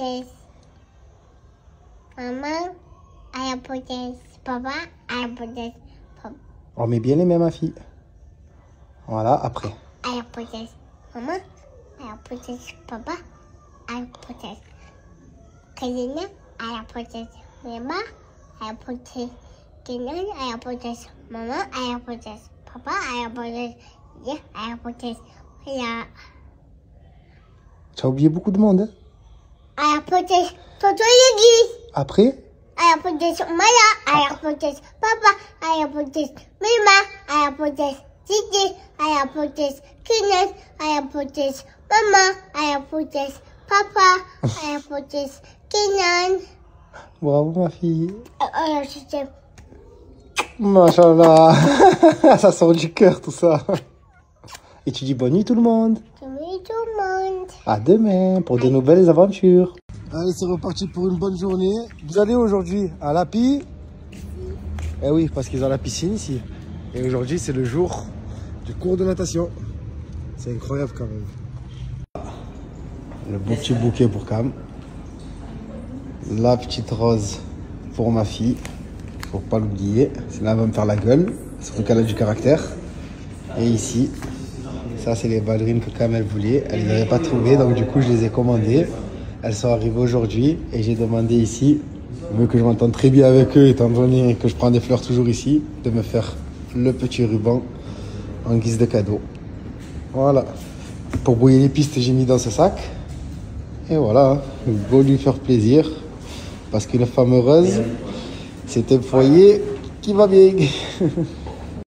protège. Maman, elle protège. Papa, elle protège. Papa, On met bien les mains, ma fille. Voilà, après. elle protège. Maman, elle protège. Papa, elle protège. Karina, elle protège. Maman, elle protège. Kenan, elle protège. Maman, elle protège. Papa, elle protège. Yeah, elle protège. Voilà. Tu as oublié beaucoup de monde, hein Après. Bravo, ma fille. Euh, je t'aime. Machallah. ça sort du cœur, tout ça. Et tu dis bonne nuit, tout le monde. Je mets tout le monde. À demain pour de nouvelles aventures. Allez, c'est reparti pour une bonne journée. Vous allez aujourd'hui à la pi Eh oui, parce qu'ils ont la piscine ici. Et aujourd'hui, c'est le jour du cours de natation. C'est incroyable quand même. Le beau petit bouquet pour Cam. La petite rose pour ma fille. Faut pas l'oublier. Sinon, elle va me faire la gueule. Surtout qu'elle a du caractère. Et ici, ça, c'est les ballerines que Cam elle voulait. Elle les avait pas trouvées, donc du coup, je les ai commandées. Elles sont arrivées aujourd'hui et j'ai demandé ici, vu que je m'entends très bien avec eux, étant donné que je prends des fleurs toujours ici, de me faire le petit ruban en guise de cadeau. Voilà. Pour brouiller les pistes, j'ai mis dans ce sac. Et voilà, beau lui faire plaisir. Parce qu'une femme heureuse, c'est un foyer qui va bien.